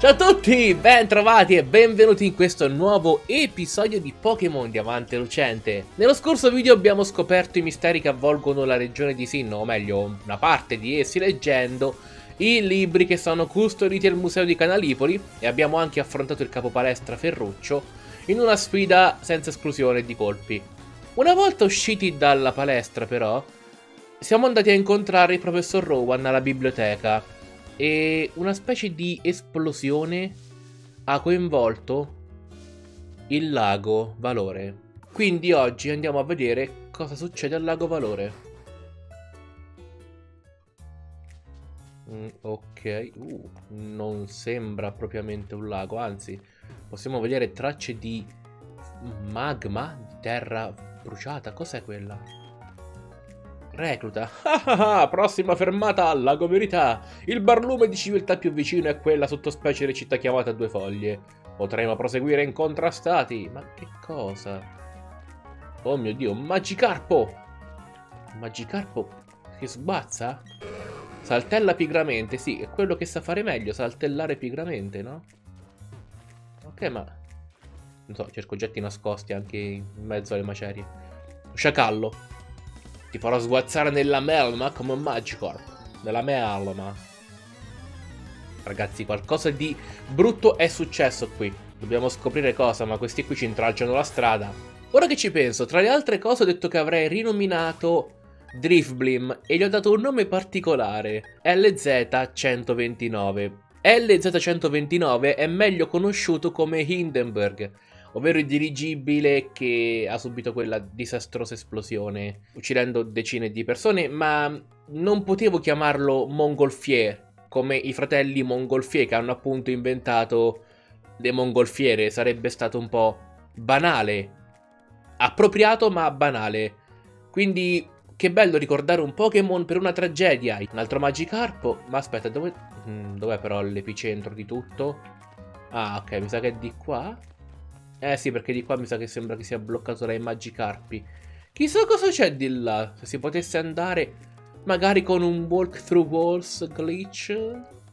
Ciao a tutti, ben trovati e benvenuti in questo nuovo episodio di Pokémon Diamante Lucente. Nello scorso video abbiamo scoperto i misteri che avvolgono la regione di Sinnoh, o meglio, una parte di essi leggendo i libri che sono custoditi al museo di Canalipoli e abbiamo anche affrontato il capo palestra Ferruccio in una sfida senza esclusione di colpi. Una volta usciti dalla palestra però, siamo andati a incontrare il professor Rowan alla biblioteca e una specie di esplosione ha coinvolto il lago Valore. Quindi oggi andiamo a vedere cosa succede al lago Valore. Mm, ok, uh, non sembra propriamente un lago, anzi possiamo vedere tracce di magma, di terra bruciata. Cos'è quella? Recluta. Ah, prossima fermata al Lago Verità. Il barlume di civiltà più vicino è quella sottospecie di città chiamata Due Foglie. Potremo proseguire incontrastati. Ma che cosa? Oh mio dio, Magicarpo! Magicarpo che sbazza? Saltella pigramente, sì, è quello che sa fare meglio, saltellare pigramente, no? Ok, ma... Non so, cerco oggetti nascosti anche in mezzo alle macerie. Sciacallo. Ti farò sguazzare nella melma come un Magikarp. Nella melma. Ragazzi, qualcosa di brutto è successo qui. Dobbiamo scoprire cosa, ma questi qui ci intralciano la strada. Ora che ci penso, tra le altre cose ho detto che avrei rinominato Driftblim e gli ho dato un nome particolare, LZ129. LZ129 è meglio conosciuto come Hindenburg, ovvero il dirigibile che ha subito quella disastrosa esplosione, uccidendo decine di persone, ma non potevo chiamarlo Mongolfier, come i fratelli Mongolfier che hanno appunto inventato le mongolfiere, sarebbe stato un po' banale, appropriato ma banale. Quindi che bello ricordare un Pokémon per una tragedia. Un altro Magikarpo. Ma aspetta, dove... Mm, dov'è però l'epicentro di tutto? Ah, ok, mi sa che è di qua. Eh sì, perché di qua mi sa che sembra che sia bloccato dai Magikarpi. Chissà cosa c'è di là. Se si potesse andare magari con un walk through walls glitch.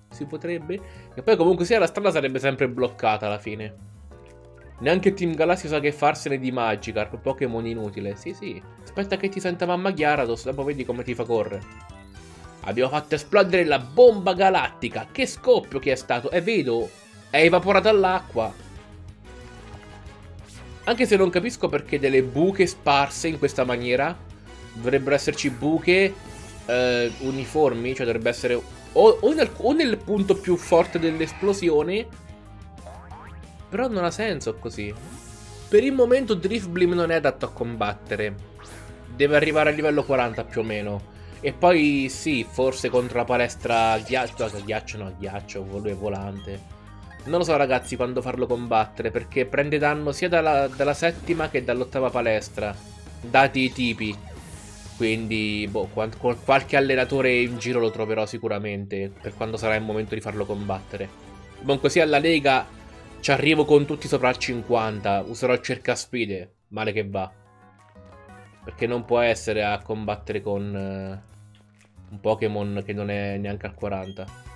Si potrebbe. E poi comunque sia la strada sarebbe sempre bloccata alla fine. Neanche Team Galassia sa che farsene di Magikarp. Pokémon inutile. Sì, sì. Aspetta che ti senta mamma Gyarados. Dopo vedi come ti fa correre. Abbiamo fatto esplodere la bomba galattica. Che scoppio che è stato. E vedo. È evaporata l'acqua. Anche se non capisco perché delle buche sparse in questa maniera. Dovrebbero esserci buche eh, uniformi, cioè dovrebbe essere o, o, nel, o nel punto più forte dell'esplosione. Però non ha senso così. Per il momento Driftblim non è adatto a combattere. Deve arrivare a livello 40 più o meno. E poi sì, forse contro la palestra ghiaccio, ghiaccio no, ghiaccio, è volante. Non lo so ragazzi quando farlo combattere, perché prende danno sia dalla, dalla settima che dall'ottava palestra, dati i tipi. Quindi, boh, qualche allenatore in giro lo troverò sicuramente, per quando sarà il momento di farlo combattere. Comunque sia alla Lega ci arrivo con tutti sopra il 50, userò il cercaspide, male che va. Perché non può essere a combattere con uh, un Pokémon che non è neanche al 40.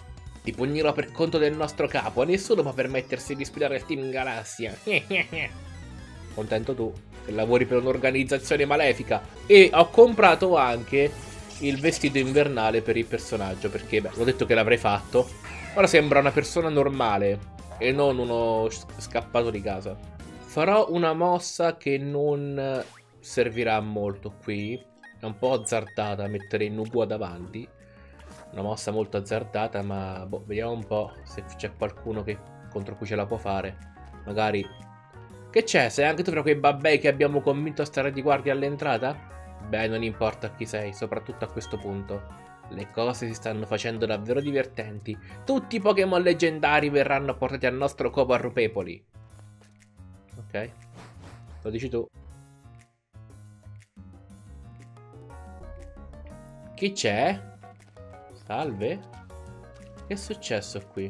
Ti pugnerò per conto del nostro capo, nessuno può permettersi di sfidare il Team Galassia. Contento tu, che lavori per un'organizzazione malefica. E ho comprato anche il vestito invernale per il personaggio, perché, beh, l'ho detto che l'avrei fatto. Ora sembra una persona normale e non uno scappato di casa. Farò una mossa che non servirà molto qui. È un po' azzardata mettere il Nugua davanti. Una mossa molto azzardata, ma boh, vediamo un po' se c'è qualcuno che, contro cui ce la può fare. Magari... Che c'è? Sei anche tu tra quei babbei che abbiamo convinto a stare di guardia all'entrata? Beh, non importa chi sei, soprattutto a questo punto. Le cose si stanno facendo davvero divertenti. Tutti i Pokémon leggendari verranno portati al nostro copo a Rupepoli. Ok. Lo dici tu. Chi c'è? Salve? Che è successo qui?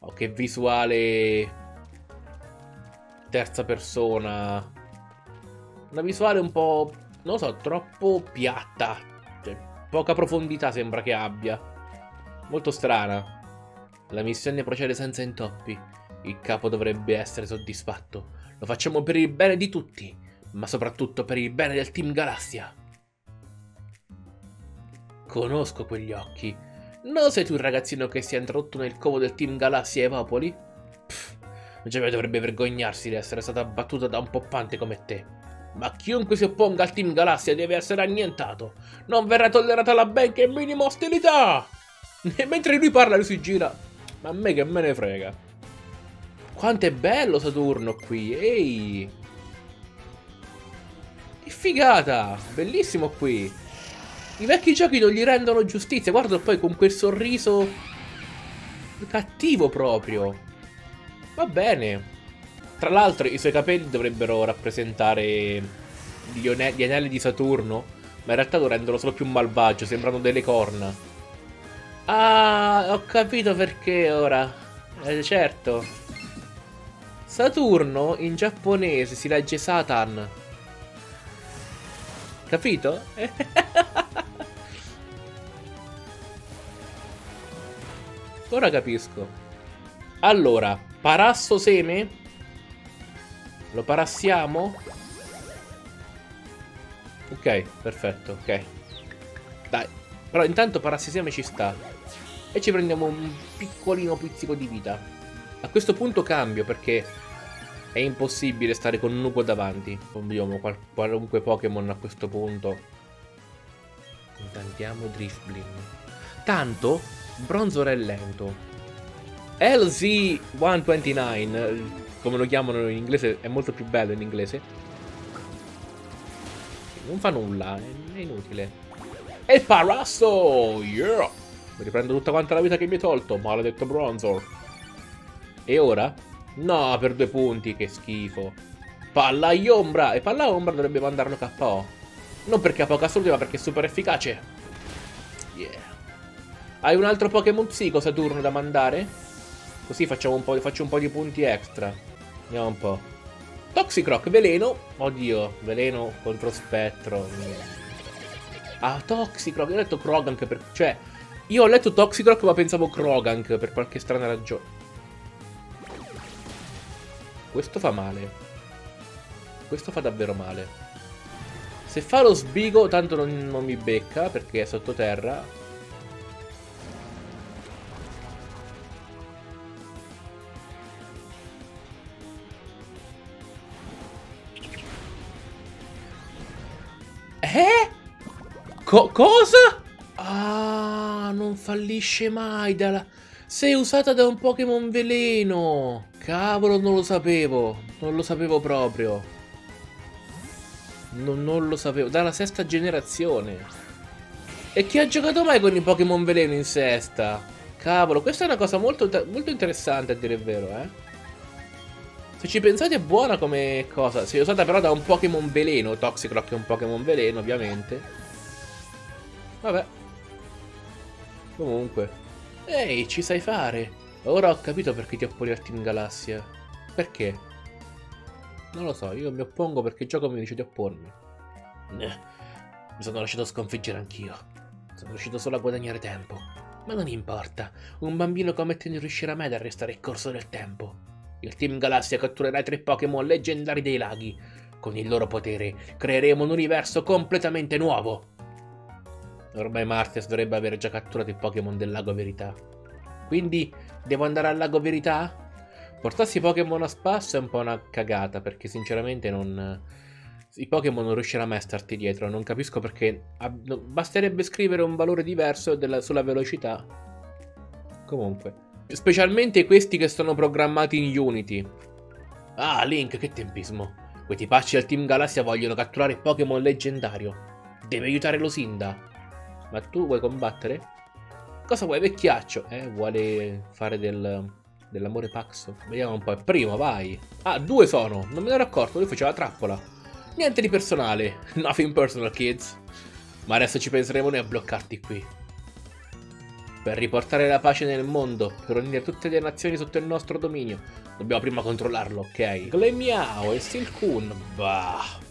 Oh, che visuale... Terza persona. Una visuale un po'... Non lo so, troppo piatta. Cioè, poca profondità sembra che abbia. Molto strana. La missione procede senza intoppi. Il capo dovrebbe essere soddisfatto. Lo facciamo per il bene di tutti, ma soprattutto per il bene del Team Galassia. Conosco quegli occhi. Non sei tu il ragazzino che si è introdotto nel covo del Team Galassia Evapoli? Pff, Giove dovrebbe vergognarsi di essere stata abbattuta da un poppante come te. Ma chiunque si opponga al Team Galassia deve essere annientato. Non verrà tollerata la benché minima ostilità. E mentre lui parla lui si gira. Ma a me che me ne frega. Quanto è bello Saturno qui. Ehi. Che figata. Bellissimo qui. I vecchi giochi non gli rendono giustizia. Guarda poi con quel sorriso cattivo proprio. Va bene. Tra l'altro i suoi capelli dovrebbero rappresentare gli, gli, anelli di Saturno, ma in realtà lo rendono solo più malvagio, sembrano delle corna. Ah, ho capito perché ora. Eh, certo. Saturno in giapponese si legge Satan. Capito? ora capisco. Allora, parasso seme? Lo parassiamo? Ok, perfetto, ok. Dai. Però intanto parassiamo ci sta. E ci prendiamo un piccolino pizzico di vita. A questo punto cambio perché è impossibile stare con Nugo davanti. Qual qualunque Pokémon a questo punto. Intantiamo Driftblim. Tanto Bronzor è lento. LZ129 come lo chiamano in inglese, è molto più bello in inglese. Non fa nulla, è inutile. E Parasso! Yeah! Mi riprendo tutta quanta la vita che mi hai tolto, maledetto Bronzor. E ora? No, per due punti, che schifo. Palla Iombra! E Palla Ombra dovrebbe mandarlo KO. Non perché ha poca salute, ma perché è super efficace. Yeah. Hai un altro Pokémon Psico Saturno da mandare? Così facciamo un po', faccio un po' di punti extra. Vediamo un po'. Toxicroc, veleno. Oddio, veleno contro spettro. Ah, Toxicroc. Ho letto Krogank per... Cioè, io ho letto Toxicroc ma pensavo Krogank per qualche strana ragione. Questo fa male. Questo fa davvero male. Se fa lo sbigo, tanto non, non mi becca perché è sottoterra. Co cosa? Ah, non fallisce mai dalla... Sei usata da un Pokémon veleno. Cavolo, non lo sapevo. Non lo sapevo proprio. Non, non lo sapevo. Dalla sesta generazione. E chi ha giocato mai con i Pokémon veleno in sesta? Cavolo, questa è una cosa molto, molto interessante a dire il vero, eh. Se ci pensate è buona come cosa. È usata però da un Pokémon veleno. Toxicroc è un Pokémon veleno, ovviamente. Vabbè. Comunque. Ehi, ci sai fare. Ora ho capito perché ti opponi al Team Galassia. Perché? Non lo so, io mi oppongo perché il gioco mi dice di oppormi. mi sono lasciato sconfiggere anch'io. Sono riuscito solo a guadagnare tempo. Ma non importa, un bambino come te non riuscirà mai ad arrestare il corso del tempo. Il Team Galassia catturerà i tre Pokémon leggendari dei laghi. Con il loro potere creeremo un universo completamente nuovo. Ormai Martes dovrebbe aver già catturato i Pokémon del Lago Verità. Quindi devo andare al Lago Verità? Portarsi Pokémon a spasso è un po' una cagata, perché sinceramente non... I Pokémon non riusciranno mai a starti dietro, non capisco perché... Basterebbe scrivere un valore diverso della... sulla velocità. Comunque. Specialmente questi che sono programmati in Unity. Ah, Link, che tempismo. Quei tipacci del Team Galassia vogliono catturare Pokémon leggendario. Deve aiutare Losinda. Ma tu vuoi combattere? Cosa vuoi, vecchiaccio? Eh, vuole fare del, dell'amore paxo? Vediamo un po'. Primo, vai. Ah, due sono. Non me ne ero accorto, lui faceva la trappola. Niente di personale. Nothing personal, kids. Ma adesso ci penseremo noi a bloccarti qui. Per riportare la pace nel mondo, per unire tutte le nazioni sotto il nostro dominio, dobbiamo prima controllarlo, ok? Glemiao e Silkun, bah.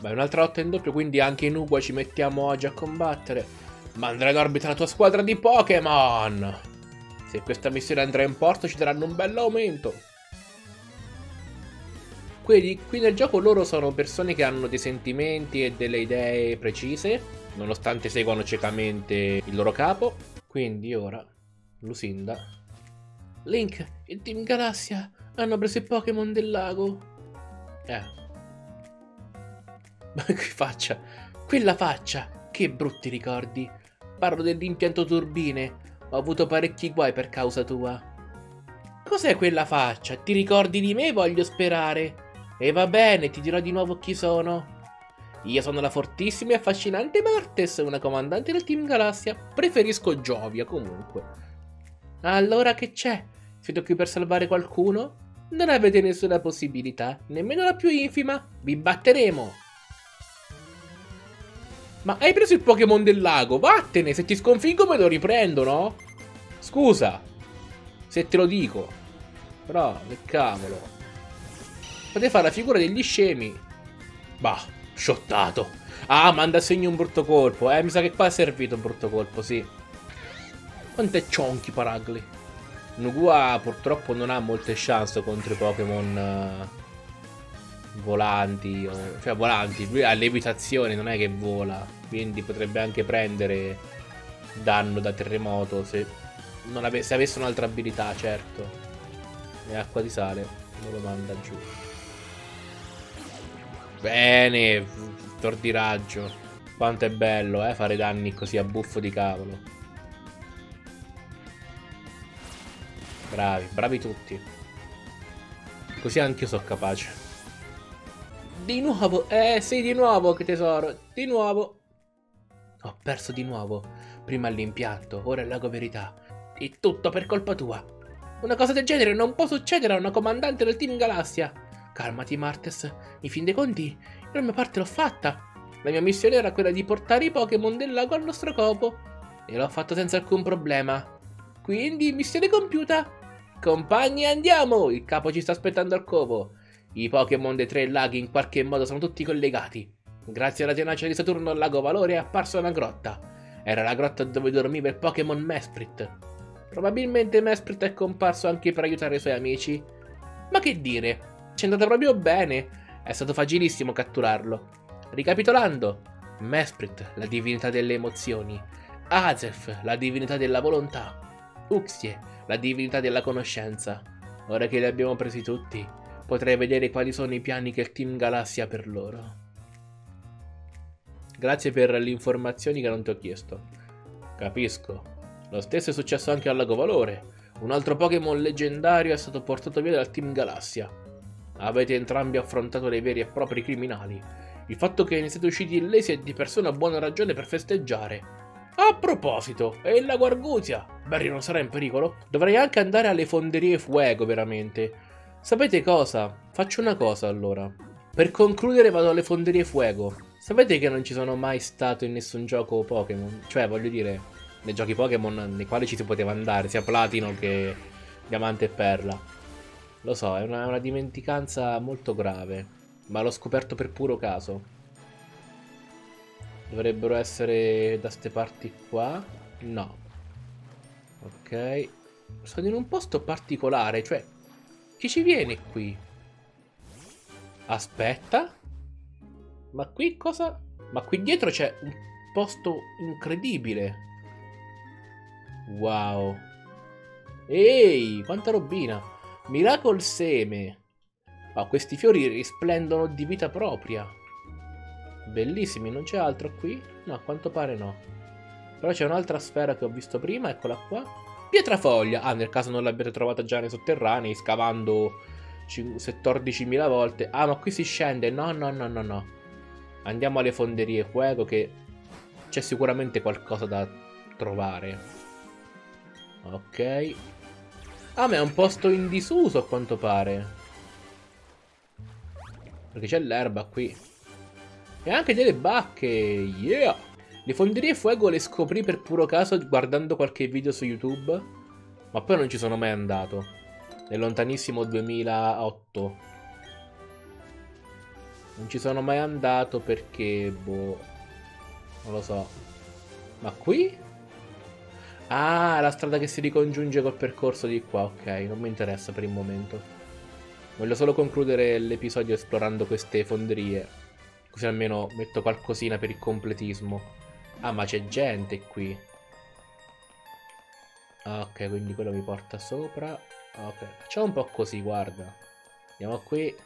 Beh, un'altra lotta in doppio, quindi anche in Uguay ci mettiamo oggi a combattere. Mandare in orbita la tua squadra di Pokémon! Se questa missione andrà in porto ci daranno un bel aumento. Quindi qui nel gioco loro sono persone che hanno dei sentimenti e delle idee precise, nonostante seguano ciecamente il loro capo. Quindi ora, Lucinda. Link e Team Galassia hanno preso i Pokémon del lago. Eh. Ma che faccia? Quella faccia! Che brutti ricordi! Parlo dell'impianto turbine. Ho avuto parecchi guai per causa tua. Cos'è quella faccia? Ti ricordi di me, voglio sperare? E va bene, ti dirò di nuovo chi sono. Io sono la fortissima e affascinante Martes, una comandante del Team Galassia. Preferisco Giovia, comunque. Allora che c'è? Siete qui per salvare qualcuno? Non avete nessuna possibilità, nemmeno la più infima. Vi batteremo. Ma hai preso il Pokémon del lago? Vattene, se ti sconfiggo me lo riprendo, no? Scusa, se te lo dico. Però, che cavolo. Potete fare la figura degli scemi. Bah, shottato. Ah, manda a segno un brutto colpo. Eh, mi sa che qua è servito un brutto colpo, sì. Quante chonky Paragli. Nugua purtroppo non ha molte chance contro i Pokémon uh, volanti. O, cioè, volanti. Lui ha levitazione, non è che vola. Quindi potrebbe anche prendere danno da terremoto se, ave se avesse un'altra abilità, certo. E acqua di sale. Non lo manda giù. Bene, tor di raggio. Quanto è bello, eh, fare danni così a buffo di cavolo. Bravi, bravi tutti. Così anche io sono capace. Di nuovo, eh sì, di nuovo, che tesoro, di nuovo. Ho perso di nuovo. Prima all'impianto, ora al lago verità. E tutto per colpa tua. Una cosa del genere non può succedere a una comandante del Team Galassia. Calmati, Martes. In fin dei conti, la mia parte l'ho fatta. La mia missione era quella di portare i Pokémon del lago al nostro copo. E l'ho fatto senza alcun problema. Quindi, missione compiuta. Compagni, andiamo! Il capo ci sta aspettando al covo. I Pokémon dei tre laghi in qualche modo sono tutti collegati. Grazie alla tenacia di Saturno, il lago Valore è apparso una grotta. Era la grotta dove dormiva il Pokémon Mesprit. Probabilmente Mesprit è comparso anche per aiutare i suoi amici. Ma che dire, ci è andata proprio bene. È stato facilissimo catturarlo. Ricapitolando, Mesprit, la divinità delle emozioni. Azef, la divinità della volontà. Uxie, la divinità della conoscenza. Ora che li abbiamo presi tutti, potrei vedere quali sono i piani che il Team Galassia ha per loro. Grazie per le informazioni che non ti ho chiesto. Capisco. Lo stesso è successo anche al Lago Valore. Un altro Pokémon leggendario è stato portato via dal Team Galassia. Avete entrambi affrontato dei veri e propri criminali. Il fatto che ne siete usciti illesi è di per sé una buona ragione per festeggiare. A proposito, e la Guarguzia? Barry non sarà in pericolo? Dovrei anche andare alle fonderie Fuego, veramente. Sapete cosa? Faccio una cosa allora. Per concludere vado alle fonderie Fuego. Sapete che non ci sono mai stato in nessun gioco Pokémon? Cioè, voglio dire, nei giochi Pokémon nei quali ci si poteva andare, sia Platino che Diamante e Perla. Lo so, è una, una dimenticanza molto grave, ma l'ho scoperto per puro caso. Dovrebbero essere da ste parti qua? No. Ok. Sono in un posto particolare, cioè... Chi ci viene qui? Aspetta. Ma qui cosa... Ma qui dietro c'è un posto incredibile. Wow. Ehi, quanta robina. Miracle Seme. Ma questi fiori risplendono di vita propria. Bellissimi, non c'è altro qui? No, a quanto pare no. Però c'è un'altra sfera che ho visto prima, eccola qua. Pietrafoglia! Ah, nel caso non l'abbiate trovata già nei sotterranei, scavando 14.000 volte. Ah, ma qui si scende. No, no, no, no, no. Andiamo alle fonderie Fuego che c'è sicuramente qualcosa da trovare. Ok. Ah, ma è un posto in disuso a quanto pare. Perché c'è l'erba qui. E anche delle bacche. Yeah! Le fonderie fuego le scoprì per puro caso guardando qualche video su YouTube. Ma poi non ci sono mai andato. Nel lontanissimo 2008. Non ci sono mai andato perché, boh... Non lo so. Ma qui? Ah, la strada che si ricongiunge col percorso di qua, ok, non mi interessa per il momento. Voglio solo concludere l'episodio esplorando queste fonderie. Così almeno metto qualcosina per il completismo. Ah, ma c'è gente qui. Ok, quindi quello mi porta sopra. Ok, facciamo un po' così, guarda. Andiamo qui.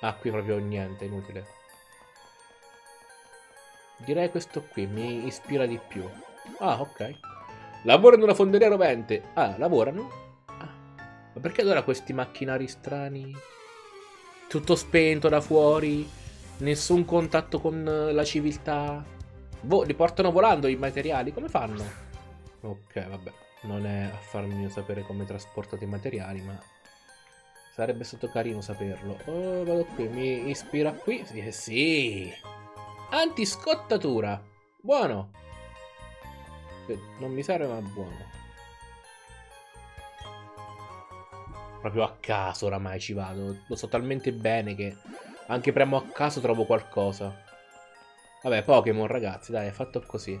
Ah, qui proprio niente, inutile. Direi questo qui mi ispira di più. Ah, ok. Lavorano in una fonderia rovente. Ah, lavorano? Ah. Ma perché allora questi macchinari strani? Tutto spento da fuori? Nessun contatto con la civiltà? Vo li portano volando i materiali? Come fanno? Ok, vabbè. Non è affar mio sapere come trasportate i materiali, ma... Sarebbe stato carino saperlo. Oh, vado qui. Mi ispira qui? Sì, sì. Antiscottatura. Buono. Non mi serve, ma buono. Proprio a caso oramai ci vado. Lo so talmente bene che anche premo a caso trovo qualcosa. Vabbè, Pokémon ragazzi, dai, è fatto così.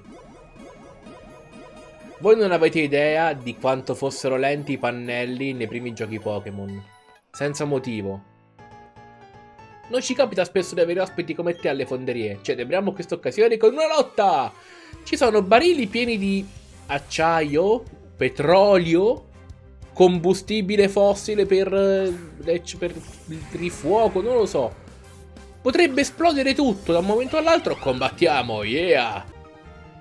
Voi non avete idea di quanto fossero lenti i pannelli nei primi giochi Pokémon. Senza motivo. Non ci capita spesso di avere ospiti come te alle fonderie. Celebriamo questa occasione con una lotta! Ci sono barili pieni di acciaio, petrolio, combustibile fossile per, eh, per il rifuoco, non lo so. Potrebbe esplodere tutto da un momento all'altro. Combattiamo, yeah!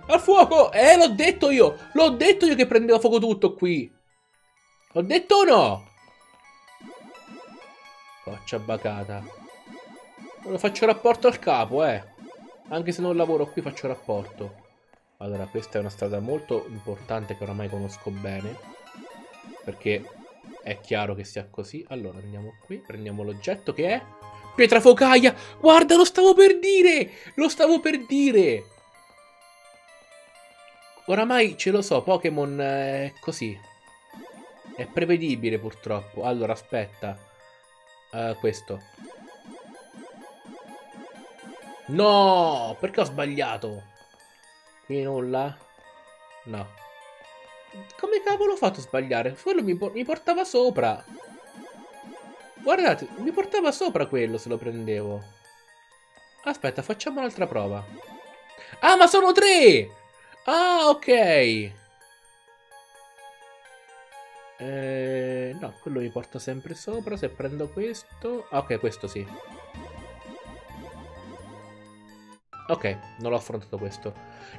Al fuoco! Eh, l'ho detto io! L'ho detto io che prendeva fuoco tutto qui! L'ho detto o no? Coccia bacata. Lo faccio rapporto al capo, eh. Anche se non lavoro qui faccio rapporto. Allora, questa è una strada molto importante che oramai conosco bene. Perché è chiaro che sia così. Allora, andiamo qui, prendiamo l'oggetto che è... Pietra focaia! Guarda, lo stavo per dire! Lo stavo per dire! Oramai ce lo so, Pokémon è così. È prevedibile purtroppo. Allora, aspetta. Uh, questo. No! Perché ho sbagliato? Qui nulla? No. Come cavolo ho fatto a sbagliare? Quello mi, mi portava sopra. Guardate, mi portava sopra quello se lo prendevo. Aspetta, facciamo un'altra prova. Ah, ma sono tre! Ah, ok. Eh, no, quello mi porta sempre sopra. Se prendo questo... Ah, ok, questo sì. Ok, non l'ho affrontato questo.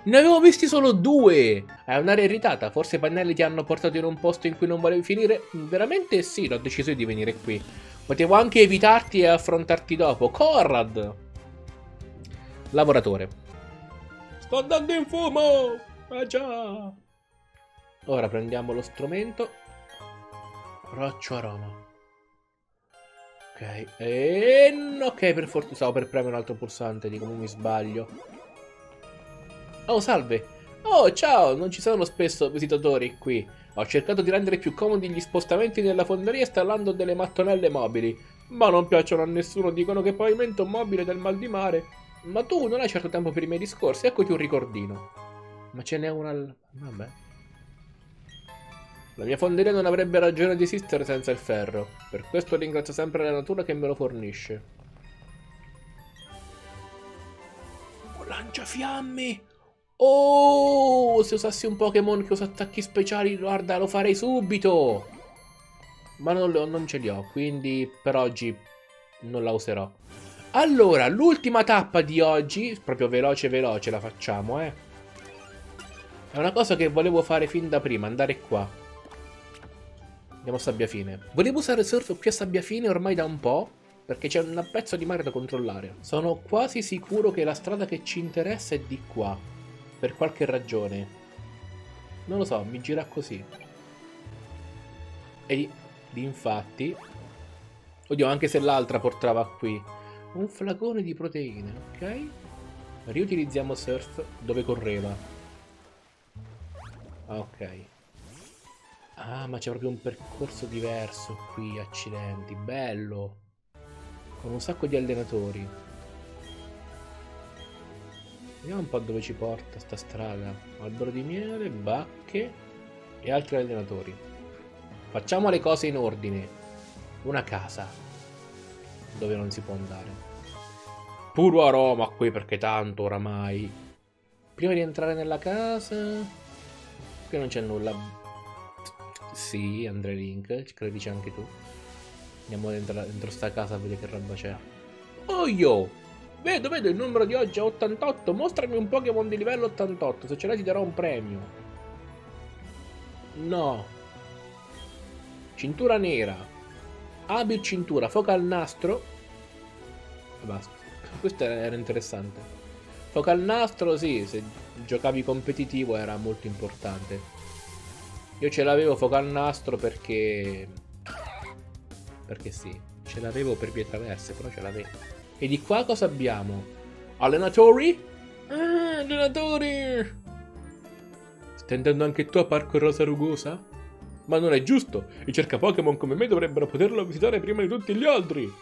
Ne avevo visti solo due! È un'area irritata, forse i pannelli ti hanno portato in un posto in cui non volevi finire? Veramente sì, ho deciso di venire qui. Potevo anche evitarti e affrontarti dopo. Corrad! Lavoratore. Sto andando in fumo! Ah già! Ora prendiamo lo strumento. Roccio aroma. Ok, e... ok, per fortuna stavo per premere un altro pulsante, di come mi sbaglio. Oh, salve! Oh, ciao! Non ci sono spesso visitatori qui. Ho cercato di rendere più comodi gli spostamenti nella fonderia installando delle mattonelle mobili. Ma non piacciono a nessuno, dicono che pavimento mobile del mal di mare. Ma tu non hai certo tempo per i miei discorsi, eccoti un ricordino. Ma ce n'è una vabbè. La mia fonderia non avrebbe ragione di esistere senza il ferro. Per questo ringrazio sempre la natura che me lo fornisce. Oh, lanciafiamme! Oh, se usassi un Pokémon che usa attacchi speciali, guarda, lo farei subito! Ma non, non ce li ho, quindi per oggi non la userò. Allora, l'ultima tappa di oggi, proprio veloce veloce la facciamo, eh. È una cosa che volevo fare fin da prima, andare qua. Andiamo a Sabbiafine. Volevo usare surf qui a Sabbiafine ormai da un po', perché c'è un pezzo di mare da controllare. Sono quasi sicuro che la strada che ci interessa è di qua, per qualche ragione. Non lo so, mi gira così. E infatti... Oddio, anche se l'altra portava qui. Un flacone di proteine, ok? Riutilizziamo surf dove correva. Ok. Ah, ma c'è proprio un percorso diverso qui, accidenti. Bello. Con un sacco di allenatori. Vediamo un po' dove ci porta sta strada. Albero di miele, bacche e altri allenatori. Facciamo le cose in ordine. Una casa dove non si può andare. Puro aroma qui perché tanto oramai. Prima di entrare nella casa... Qui non c'è nulla. Sì, Andre Link, ci credi anche tu. Andiamo dentro, dentro sta casa a vedere che roba c'è. Oh yo! Vedo, vedo, il numero di oggi è 88. Mostrami un Pokémon di livello 88. Se ce l'hai ti darò un premio. No. Cintura nera. Abil cintura. Foca al nastro. E basta. Questo era interessante. Foca al nastro, sì. Se giocavi competitivo era molto importante. Io ce l'avevo foca al nastro perché... Perché sì. Ce l'avevo per vie traverse, però ce l'avevo. E di qua cosa abbiamo? Allenatori? Ah, allenatori! Stai andando anche tu a Parco Rosa Rugosa? Ma non è giusto! I cerca Pokémon come me dovrebbero poterlo visitare prima di tutti gli altri!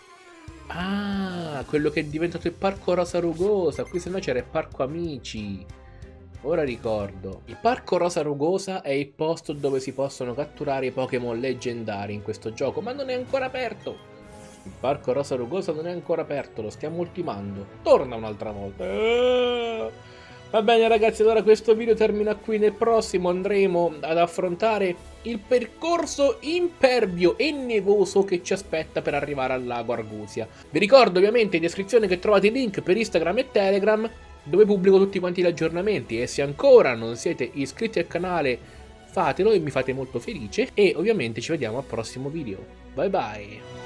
Ah, quello che è diventato il Parco Rosa Rugosa. Qui se no c'era il Parco Amici. Ora ricordo. Il Parco Rosa Rugosa è il posto dove si possono catturare i Pokémon leggendari in questo gioco, ma non è ancora aperto. Il parco Rosa Rugosa non è ancora aperto, lo stiamo ultimando. Torna un'altra volta. Eh. Va bene ragazzi, allora questo video termina qui. Nel prossimo andremo ad affrontare il percorso impervio e nevoso che ci aspetta per arrivare al lago Argusia. Vi ricordo ovviamente in descrizione che trovate i link per Instagram e Telegram dove pubblico tutti quanti gli aggiornamenti e se ancora non siete iscritti al canale fatelo e mi fate molto felice e ovviamente ci vediamo al prossimo video. Bye bye!